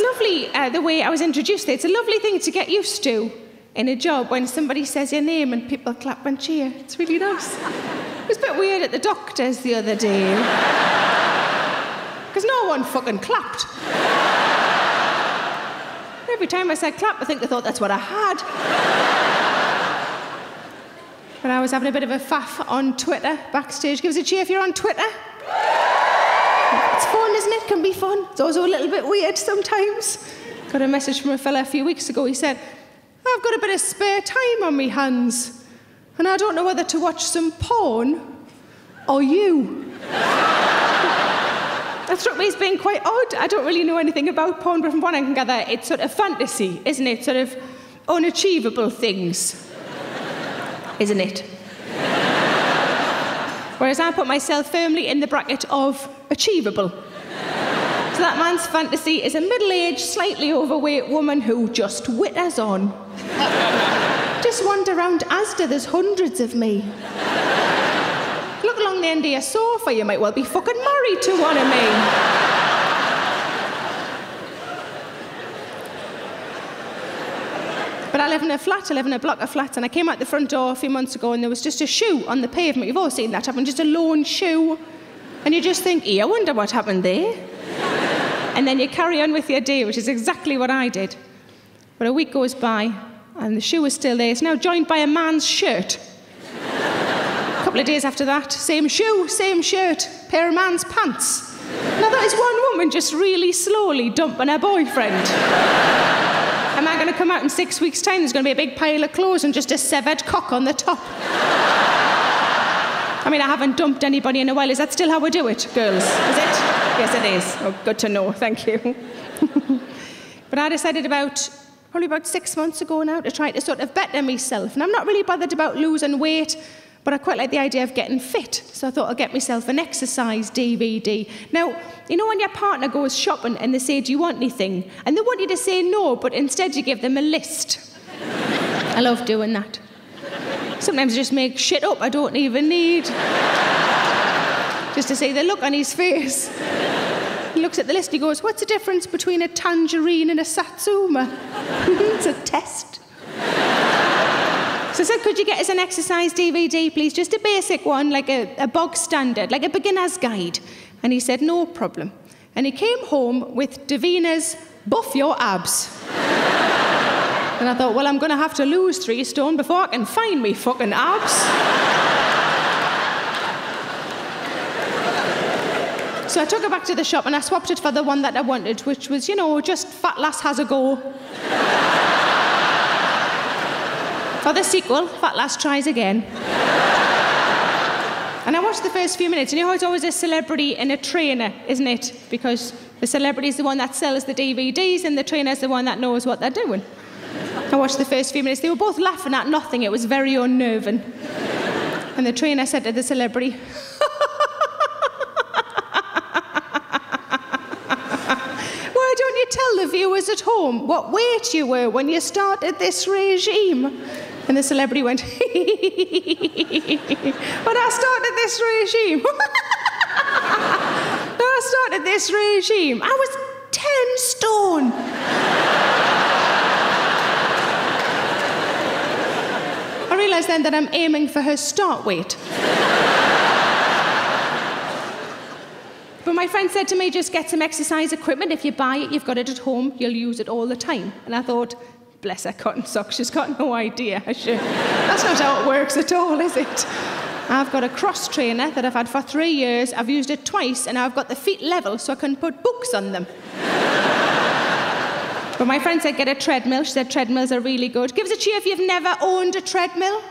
was lovely uh, the way I was introduced. It's a lovely thing to get used to in a job when somebody says your name and people clap and cheer. It's really nice. It was a bit weird at the doctor's the other day. Because no one fucking clapped. Every time I said clap, I think they thought that's what I had. But I was having a bit of a faff on Twitter backstage. Give us a cheer if you're on Twitter. It's fun, isn't it? Can be fun. It's also a little bit weird sometimes. Got a message from a fella a few weeks ago. He said, I've got a bit of spare time on my hands, and I don't know whether to watch some porn or you. that struck me as being quite odd. I don't really know anything about porn, but from what I can gather, it's sort of fantasy, isn't it? Sort of unachievable things, isn't it? Whereas I put myself firmly in the bracket of achievable. So that man's fantasy is a middle aged, slightly overweight woman who just witters on. just wander around Asda, there's hundreds of me. Look along the end of your sofa, you might well be fucking married to one of me. But I live in a flat, I live in a block of flats, and I came out the front door a few months ago and there was just a shoe on the pavement. You've all seen that happen, just a lone shoe. And you just think, "Eh, I wonder what happened there. and then you carry on with your day, which is exactly what I did. But a week goes by, and the shoe is still there. It's now joined by a man's shirt. a couple of days after that, same shoe, same shirt, pair of man's pants. Now that is one woman just really slowly dumping her boyfriend. Am I going to come out in six weeks' time? There's going to be a big pile of clothes and just a severed cock on the top. I mean, I haven't dumped anybody in a while. Is that still how we do it, girls? Is it? Yes, it is. Oh, good to know. Thank you. but I decided about probably about six months ago now to try to sort of better myself. And I'm not really bothered about losing weight, but I quite like the idea of getting fit. So I thought I'll get myself an exercise DVD. Now, you know when your partner goes shopping and they say, Do you want anything? And they want you to say no, but instead you give them a list. I love doing that. Sometimes I just make shit up I don't even need. just to see the look on his face. He looks at the list, he goes, What's the difference between a tangerine and a satsuma? it's a test. So I said, Could you get us an exercise DVD, please? Just a basic one, like a, a bog standard, like a beginner's guide. And he said, No problem. And he came home with Davina's Buff Your Abs. And I thought, well, I'm going to have to lose three stone before I can find me fucking abs. so I took it back to the shop and I swapped it for the one that I wanted, which was, you know, just Fat Lass Has a Go. For the sequel, Fat Lass Tries Again. And I watched the first few minutes, you know, how it's always a celebrity and a trainer, isn't it? Because the celebrity is the one that sells the DVDs, and the trainer is the one that knows what they're doing. I watched the first few minutes. They were both laughing at nothing. It was very unnerving. And the trainer said to the celebrity, Why don't you tell the viewers at home what weight you were when you started this regime? And the celebrity went, When I started this regime, I started this regime, I was 10 stone. I realise then that I'm aiming for her start weight. but my friend said to me, just get some exercise equipment. If you buy it, you've got it at home, you'll use it all the time. And I thought, bless her cotton socks, she's got no idea. She? That's not how it works at all, is it? I've got a cross trainer that I've had for three years. I've used it twice, and I've got the feet level so I can put books on them. But my friend said, get a treadmill. She said, treadmills are really good. Give us a cheer if you've never owned a treadmill.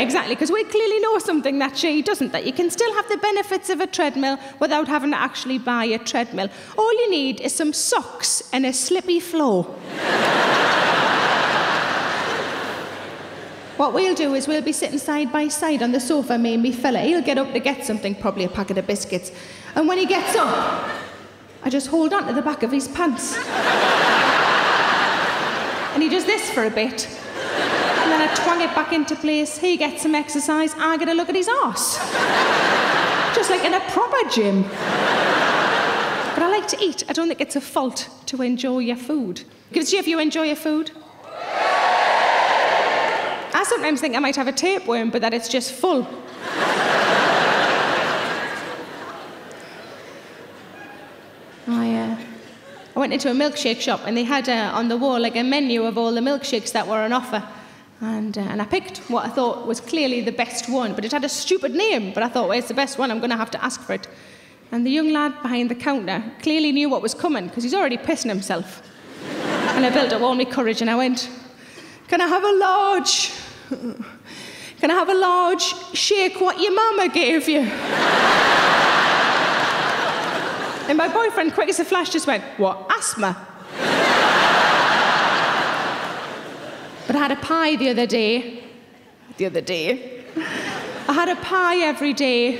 Exactly, because we clearly know something that she doesn't, that you can still have the benefits of a treadmill without having to actually buy a treadmill. All you need is some socks and a slippy floor. what we'll do is we'll be sitting side by side on the sofa, me and me fella. He'll get up to get something, probably a packet of biscuits. And when he gets up, I just hold on to the back of his pants. and he does this for a bit. Then I twang it back into place. He gets some exercise. I get a look at his arse. just like in a proper gym. But I like to eat. I don't think it's a fault to enjoy your food. Because if you enjoy your food, I sometimes think I might have a tapeworm, but that it's just full. I, uh, I went into a milkshake shop and they had uh, on the wall like a menu of all the milkshakes that were on offer. And, uh, and I picked what I thought was clearly the best one, but it had a stupid name. But I thought, well, it's the best one, I'm going to have to ask for it. And the young lad behind the counter clearly knew what was coming because he's already pissing himself. and I built up all my courage and I went, Can I have a large? Can I have a large shake what your mama gave you? and my boyfriend, quick as a flash, just went, What, asthma? but I had a pie the other day. The other day. I had a pie every day.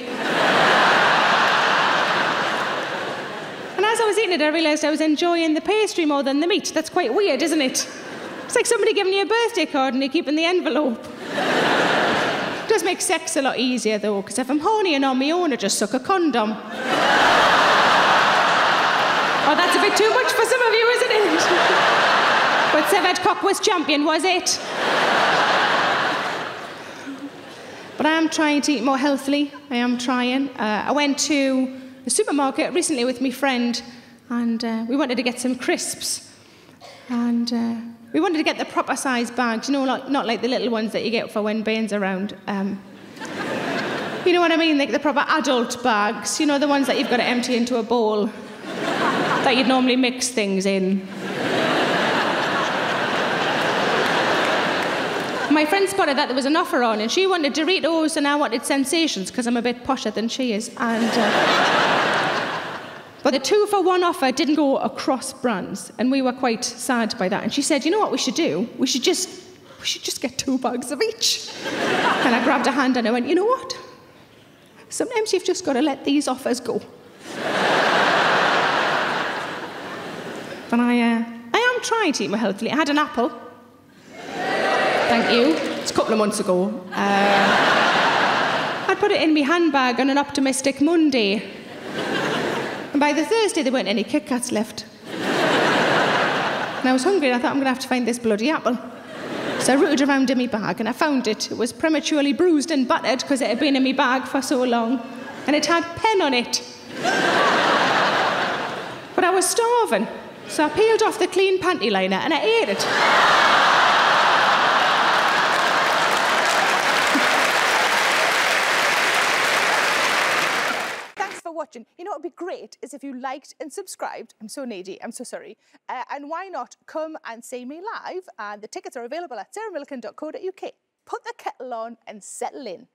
and as I was eating it, I realised I was enjoying the pastry more than the meat. That's quite weird, isn't it? It's like somebody giving you a birthday card and you're keeping the envelope. it does make sex a lot easier, though, because if I'm horny and on my own, I just suck a condom. oh, that's a bit too much for some of you, isn't it? But severed cock was champion, was it? but I am trying to eat more healthily. I am trying. Uh, I went to the supermarket recently with my friend, and uh, we wanted to get some crisps. And uh, we wanted to get the proper size bags, you know, not, not like the little ones that you get for when bairns around. Um, you know what I mean? Like the proper adult bags, you know, the ones that you've got to empty into a bowl that you'd normally mix things in. My friend spotted that there was an offer on, and she wanted Doritos, and I wanted Sensations because I'm a bit posher than she is. And. Uh, but the two for one offer didn't go across brands, and we were quite sad by that. And she said, You know what we should do? We should just, we should just get two bags of each. and I grabbed her hand and I went, You know what? Sometimes you've just got to let these offers go. but I, uh, I am trying to eat more healthily. I had an apple. Thank you. It's a couple of months ago. Uh, I put it in my handbag on an optimistic Monday. And by the Thursday, there weren't any Kit Kats left. and I was hungry, and I thought, I'm going to have to find this bloody apple. So I rooted around in my bag, and I found it. It was prematurely bruised and battered because it had been in my bag for so long. And it had pen on it. but I was starving, so I peeled off the clean panty liner and I ate it. Watching. You know it'd be great is if you liked and subscribed. I'm so needy, I'm so sorry. Uh, and why not come and see me live? And the tickets are available at sarahmillican.co.uk. Put the kettle on and settle in.